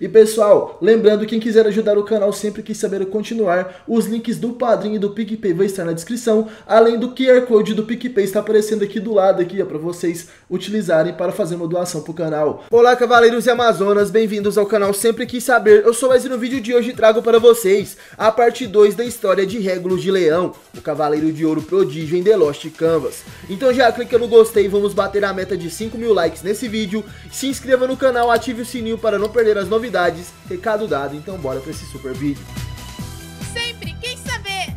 E pessoal, lembrando, quem quiser ajudar o canal sempre que saber continuar, os links do Padrinho e do PicPay vão estar na descrição, além do QR Code do PicPay está aparecendo aqui do lado aqui, para vocês utilizarem para fazer uma doação pro canal. Olá cavaleiros e amazonas, bem-vindos ao canal Sempre Quis Saber. Eu sou mais no vídeo de hoje trago para vocês a parte 2 da história de Régulos de Leão, o cavaleiro de ouro prodígio em The Lost Canvas. Então já clica no gostei, vamos bater a meta de 5 mil likes nesse vídeo, se inscreva no canal, ative o sininho para não perder as novidades, recado dado, então bora para esse super vídeo. Sempre quis saber!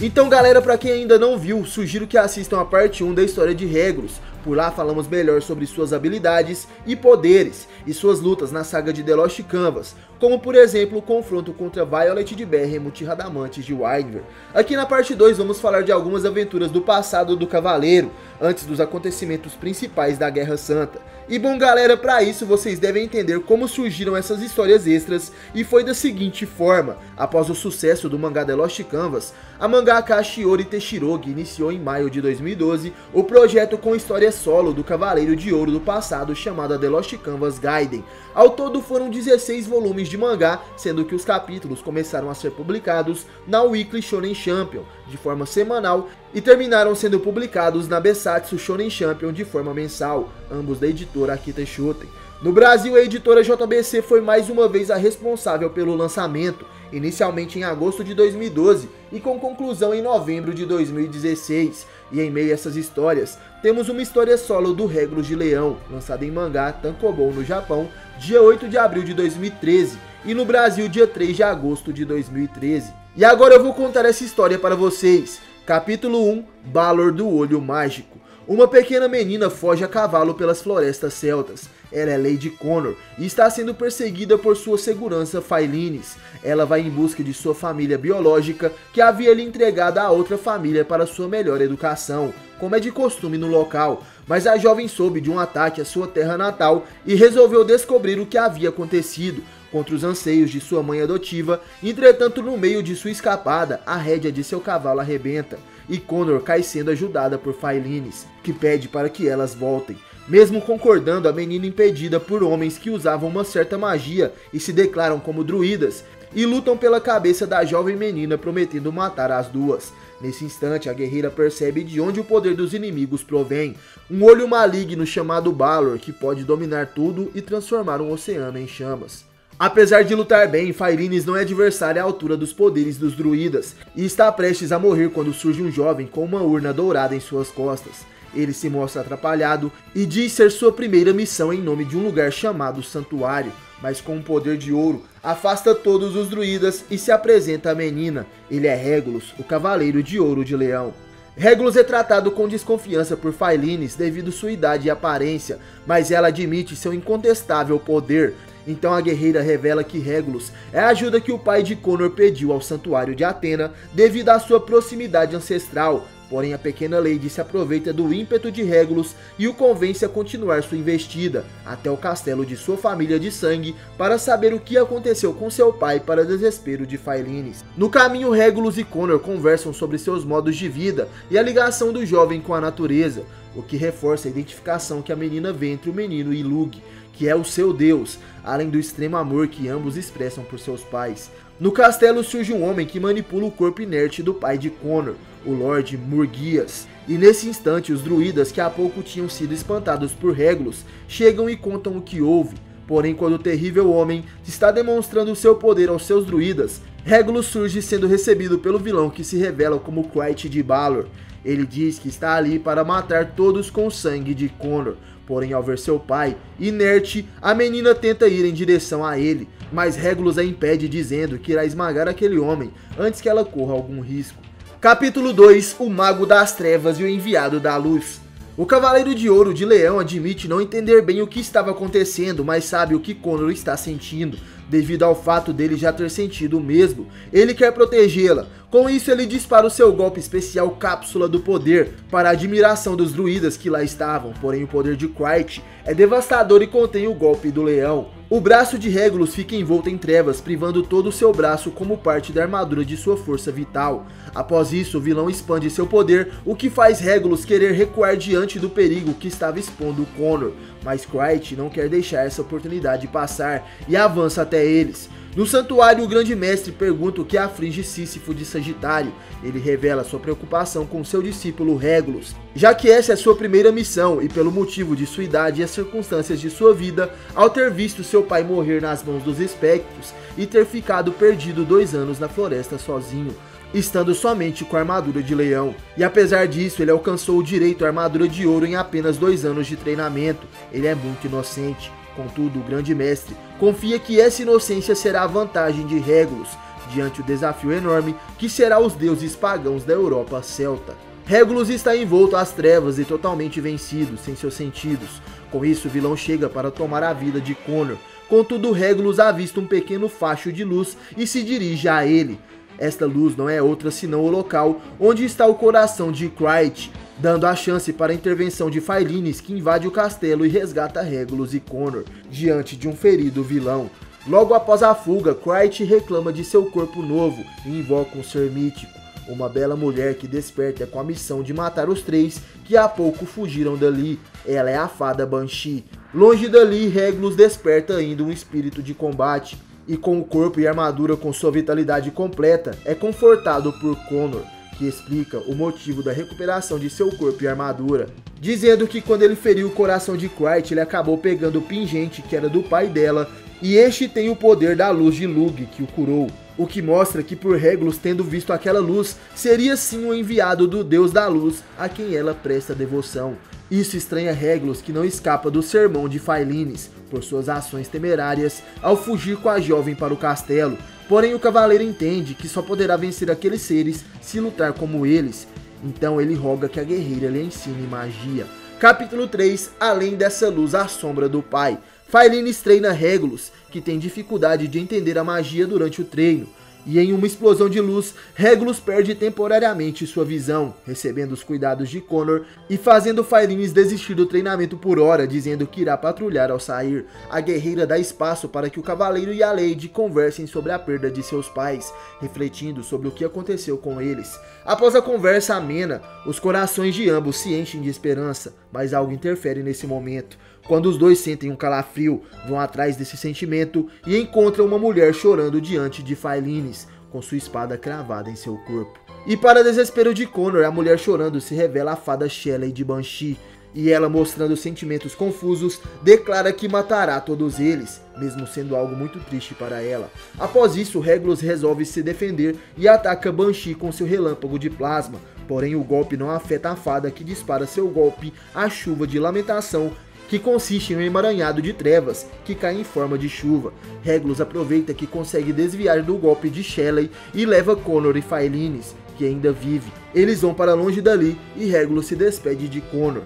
Então galera, para quem ainda não viu, sugiro que assistam a parte 1 da história de Regulus, por lá falamos melhor sobre suas habilidades e poderes e suas lutas na saga de The Lost Canvas, como por exemplo o confronto contra Violet de Behemoth e Radamantes de Wyvern. Aqui na parte 2 vamos falar de algumas aventuras do passado do Cavaleiro, antes dos acontecimentos principais da Guerra Santa. E bom galera, para isso vocês devem entender como surgiram essas histórias extras e foi da seguinte forma, após o sucesso do mangá The Lost Canvas, a mangaka Shiori Teshirogi iniciou em maio de 2012 o projeto com histórias solo do Cavaleiro de Ouro do passado chamada The Lost Canvas Gaiden. Ao todo foram 16 volumes de mangá, sendo que os capítulos começaram a ser publicados na Weekly Shonen Champion de forma semanal e terminaram sendo publicados na Besatsu Shonen Champion de forma mensal, ambos da editora Akita Shoten. No Brasil, a editora JBC foi mais uma vez a responsável pelo lançamento, inicialmente em agosto de 2012 e com conclusão em novembro de 2016. E em meio a essas histórias, temos uma história solo do Reglos de Leão, lançada em mangá Tankobon no Japão, dia 8 de abril de 2013 e no Brasil dia 3 de agosto de 2013. E agora eu vou contar essa história para vocês. Capítulo 1, Balor do Olho Mágico. Uma pequena menina foge a cavalo pelas florestas celtas. Ela é Lady Connor e está sendo perseguida por sua segurança Failines. Ela vai em busca de sua família biológica, que havia lhe entregado a outra família para sua melhor educação, como é de costume no local. Mas a jovem soube de um ataque à sua terra natal e resolveu descobrir o que havia acontecido contra os anseios de sua mãe adotiva. Entretanto, no meio de sua escapada, a rédea de seu cavalo arrebenta e Connor cai sendo ajudada por Failines, que pede para que elas voltem. Mesmo concordando, a menina impedida por homens que usavam uma certa magia e se declaram como druidas, e lutam pela cabeça da jovem menina prometendo matar as duas. Nesse instante, a guerreira percebe de onde o poder dos inimigos provém, um olho maligno chamado Balor que pode dominar tudo e transformar um oceano em chamas. Apesar de lutar bem, Fairines não é adversário à altura dos poderes dos druidas, e está prestes a morrer quando surge um jovem com uma urna dourada em suas costas. Ele se mostra atrapalhado e diz ser sua primeira missão em nome de um lugar chamado Santuário, mas com um poder de ouro, afasta todos os druidas e se apresenta à menina. Ele é Regulus, o Cavaleiro de Ouro de Leão. Regulus é tratado com desconfiança por Failines devido sua idade e aparência, mas ela admite seu incontestável poder, então a guerreira revela que Regulus é a ajuda que o pai de Connor pediu ao santuário de Atena devido à sua proximidade ancestral, porém a pequena Lady se aproveita do ímpeto de Regulus e o convence a continuar sua investida até o castelo de sua família de sangue para saber o que aconteceu com seu pai para desespero de Failines. No caminho Regulus e Connor conversam sobre seus modos de vida e a ligação do jovem com a natureza, o que reforça a identificação que a menina vê entre o menino e Lug, que é o seu Deus, além do extremo amor que ambos expressam por seus pais. No castelo surge um homem que manipula o corpo inerte do pai de Connor, o Lord Murgias. E nesse instante, os druidas que há pouco tinham sido espantados por Regulus chegam e contam o que houve. Porém, quando o terrível homem está demonstrando seu poder aos seus druidas, Regulus surge sendo recebido pelo vilão que se revela como Quiet de Balor. Ele diz que está ali para matar todos com o sangue de Connor, Porém, ao ver seu pai, inerte, a menina tenta ir em direção a ele, mas Regulus a impede dizendo que irá esmagar aquele homem antes que ela corra algum risco. Capítulo 2 O Mago das Trevas e o Enviado da Luz o Cavaleiro de Ouro de Leão admite não entender bem o que estava acontecendo, mas sabe o que Connor está sentindo, devido ao fato dele já ter sentido o mesmo. Ele quer protegê-la. Com isso, ele dispara o seu golpe especial Cápsula do Poder, para a admiração dos druidas que lá estavam, porém o poder de Quite é devastador e contém o golpe do leão. O braço de Regulus fica envolto em trevas, privando todo o seu braço como parte da armadura de sua força vital. Após isso, o vilão expande seu poder, o que faz Regulus querer recuar diante do perigo que estava expondo Connor, mas Cryte não quer deixar essa oportunidade passar e avança até eles. No santuário, o grande mestre pergunta o que aflige Sísifo de Sagitário. Ele revela sua preocupação com seu discípulo Regulus, já que essa é sua primeira missão e pelo motivo de sua idade e as circunstâncias de sua vida, ao ter visto seu pai morrer nas mãos dos espectros e ter ficado perdido dois anos na floresta sozinho estando somente com a armadura de leão. E apesar disso, ele alcançou o direito à armadura de ouro em apenas dois anos de treinamento. Ele é muito inocente. Contudo, o grande mestre confia que essa inocência será a vantagem de Regulus diante o desafio enorme que será os deuses pagãos da Europa celta. Regulus está envolto às trevas e totalmente vencido, sem seus sentidos. Com isso, o vilão chega para tomar a vida de Connor. Contudo, Regulus avista um pequeno facho de luz e se dirige a ele. Esta luz não é outra senão o local onde está o coração de Cryte, dando a chance para a intervenção de Failines que invade o castelo e resgata Regulus e Connor diante de um ferido vilão. Logo após a fuga, Cryte reclama de seu corpo novo e invoca um ser mítico, uma bela mulher que desperta com a missão de matar os três que há pouco fugiram dali. Ela é a fada Banshee. Longe dali, Regulus desperta ainda um espírito de combate e com o corpo e armadura com sua vitalidade completa, é confortado por Connor que explica o motivo da recuperação de seu corpo e armadura, dizendo que quando ele feriu o coração de Quite, ele acabou pegando o pingente que era do pai dela, e este tem o poder da luz de Lug que o curou. O que mostra que por Regulus tendo visto aquela luz, seria sim o enviado do deus da luz a quem ela presta devoção. Isso estranha Regulus que não escapa do sermão de Failines, por suas ações temerárias ao fugir com a jovem para o castelo, Porém, o cavaleiro entende que só poderá vencer aqueles seres se lutar como eles. Então ele roga que a guerreira lhe ensine magia. Capítulo 3 Além dessa luz, a sombra do pai. Failines treina Regulus, que tem dificuldade de entender a magia durante o treino e em uma explosão de luz, Regulus perde temporariamente sua visão, recebendo os cuidados de Connor e fazendo Fairines desistir do treinamento por hora, dizendo que irá patrulhar ao sair. A guerreira dá espaço para que o cavaleiro e a Lady conversem sobre a perda de seus pais, refletindo sobre o que aconteceu com eles. Após a conversa amena, os corações de ambos se enchem de esperança, mas algo interfere nesse momento. Quando os dois sentem um calafrio, vão atrás desse sentimento e encontram uma mulher chorando diante de Failines, com sua espada cravada em seu corpo. E para desespero de Connor, a mulher chorando se revela a fada Shelley de Banshee, e ela, mostrando sentimentos confusos, declara que matará todos eles, mesmo sendo algo muito triste para ela. Após isso, Regulus resolve se defender e ataca Banshee com seu relâmpago de plasma, porém o golpe não afeta a fada que dispara seu golpe, a chuva de lamentação, que consiste em um emaranhado de trevas que cai em forma de chuva. Regulus aproveita que consegue desviar do golpe de Shelley e leva Connor e Faelines, que ainda vive. Eles vão para longe dali e Regulus se despede de Connor.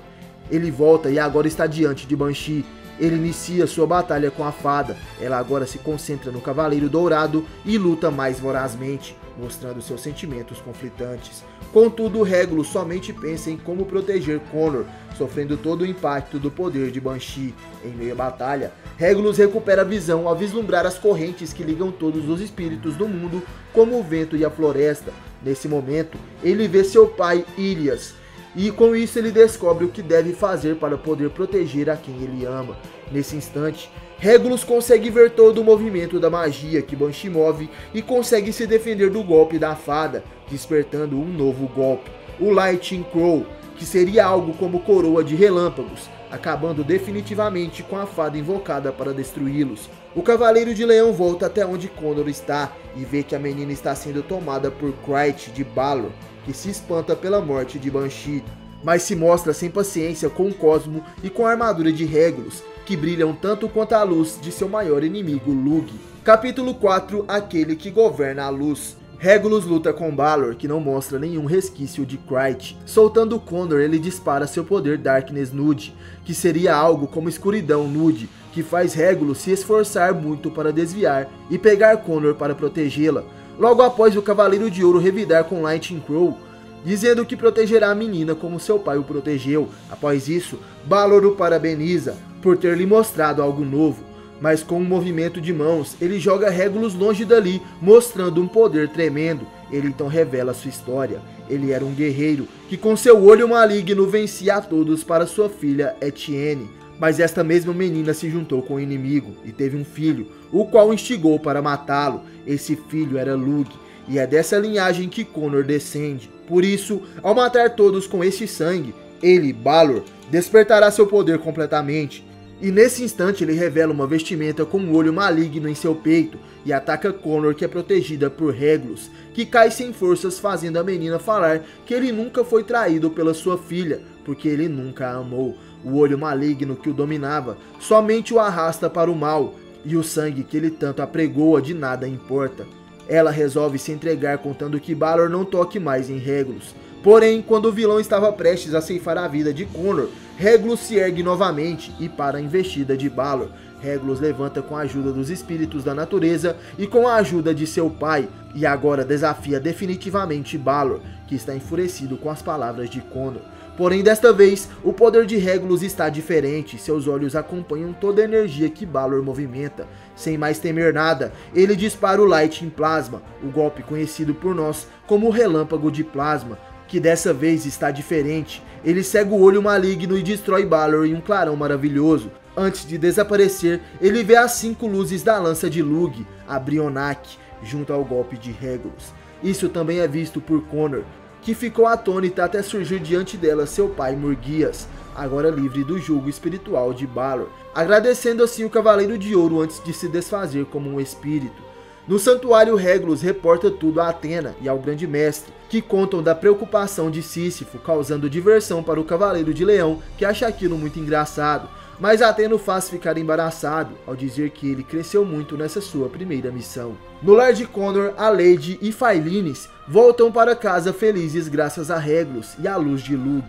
Ele volta e agora está diante de Banshee. Ele inicia sua batalha com a fada. Ela agora se concentra no Cavaleiro Dourado e luta mais vorazmente, mostrando seus sentimentos conflitantes. Contudo, Regulus somente pensa em como proteger Connor, sofrendo todo o impacto do poder de Banshee. Em meio à batalha, Regulus recupera a visão ao vislumbrar as correntes que ligam todos os espíritos do mundo, como o vento e a floresta. Nesse momento, ele vê seu pai, Ilias, e com isso ele descobre o que deve fazer para poder proteger a quem ele ama. Nesse instante, Regulus consegue ver todo o movimento da magia que Banshee move e consegue se defender do golpe da fada, despertando um novo golpe, o Lightning Crow, que seria algo como coroa de relâmpagos, acabando definitivamente com a fada invocada para destruí-los. O Cavaleiro de Leão volta até onde Condor está e vê que a menina está sendo tomada por Kryte de Balor, que se espanta pela morte de Banshee, mas se mostra sem paciência com o Cosmo e com a armadura de Regulus, que brilham tanto quanto a luz de seu maior inimigo, Lug. Capítulo 4 Aquele que governa a luz. Regulus luta com Balor, que não mostra nenhum resquício de Kryte. Soltando Condor, ele dispara seu poder Darkness Nude, que seria algo como escuridão nude, que faz Regulus se esforçar muito para desviar e pegar Condor para protegê-la. Logo após o Cavaleiro de Ouro revidar com Lightning Crow, dizendo que protegerá a menina como seu pai o protegeu. Após isso, Balor o parabeniza por ter lhe mostrado algo novo. mas com um movimento de mãos, ele joga Regulus longe dali, mostrando um poder tremendo. Ele então revela sua história. Ele era um guerreiro que com seu olho maligno vencia a todos para sua filha Etienne. Mas esta mesma menina se juntou com o inimigo e teve um filho, o qual instigou para matá-lo. Esse filho era Lug, e é dessa linhagem que Conor descende. Por isso, ao matar todos com este sangue, ele, Balor, despertará seu poder completamente. E nesse instante ele revela uma vestimenta com um olho maligno em seu peito e ataca Connor que é protegida por Regulus, que cai sem forças fazendo a menina falar que ele nunca foi traído pela sua filha, porque ele nunca a amou. O olho maligno que o dominava somente o arrasta para o mal, e o sangue que ele tanto apregoa de nada importa. Ela resolve se entregar contando que Balor não toque mais em Regulus. Porém, quando o vilão estava prestes a ceifar a vida de Connor, Regulus se ergue novamente e para a investida de Balor. Regulus levanta com a ajuda dos espíritos da natureza e com a ajuda de seu pai, e agora desafia definitivamente Balor, que está enfurecido com as palavras de Connor. Porém, desta vez, o poder de Regulus está diferente, seus olhos acompanham toda a energia que Balor movimenta. Sem mais temer nada, ele dispara o Lightning Plasma, o golpe conhecido por nós como Relâmpago de Plasma, que dessa vez está diferente. Ele cega o olho maligno e destrói Balor em um clarão maravilhoso. Antes de desaparecer, ele vê as cinco luzes da lança de Lug, a Brionac, junto ao golpe de Regulus. Isso também é visto por Connor, que ficou atônita até surgir diante dela seu pai Murguias, agora livre do jugo espiritual de Balor, agradecendo assim o Cavaleiro de Ouro antes de se desfazer como um espírito. No santuário Regulus reporta tudo a Atena e ao Grande Mestre, que contam da preocupação de Sísifo, causando diversão para o Cavaleiro de Leão, que acha aquilo muito engraçado, mas Atena o faz ficar embaraçado ao dizer que ele cresceu muito nessa sua primeira missão. No lar de Connor, a Lady e Failines voltam para casa felizes graças a Regulus e à luz de Lug.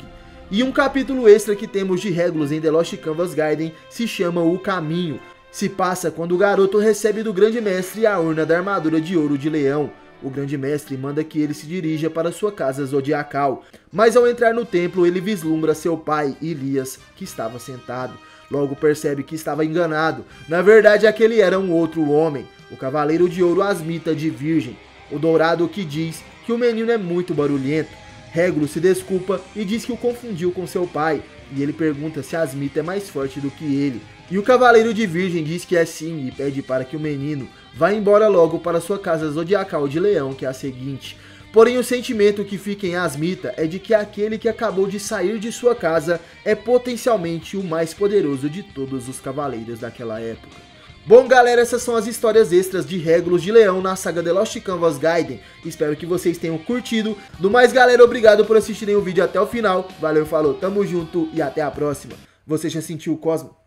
E um capítulo extra que temos de Regulus em The Lost Canvas Gaiden se chama O Caminho. Se passa quando o garoto recebe do grande mestre a urna da armadura de ouro de leão. O grande mestre manda que ele se dirija para sua casa zodiacal, mas ao entrar no templo ele vislumbra seu pai, Elias, que estava sentado. Logo percebe que estava enganado. Na verdade, aquele era um outro homem, o Cavaleiro de Ouro Asmita de Virgem, o dourado que diz que o menino é muito barulhento. Regulus se desculpa e diz que o confundiu com seu pai, e ele pergunta se Asmita é mais forte do que ele. E o Cavaleiro de Virgem diz que é sim e pede para que o menino vá embora logo para sua casa zodiacal de leão, que é a seguinte. Porém, o sentimento que fica em Asmita é de que aquele que acabou de sair de sua casa é potencialmente o mais poderoso de todos os cavaleiros daquela época. Bom galera, essas são as histórias extras de Regulus de Leão na saga The Lost Canvas Gaiden. Espero que vocês tenham curtido. Do mais galera, obrigado por assistirem o vídeo até o final. Valeu, falou, tamo junto e até a próxima. Você já sentiu o Cosmo?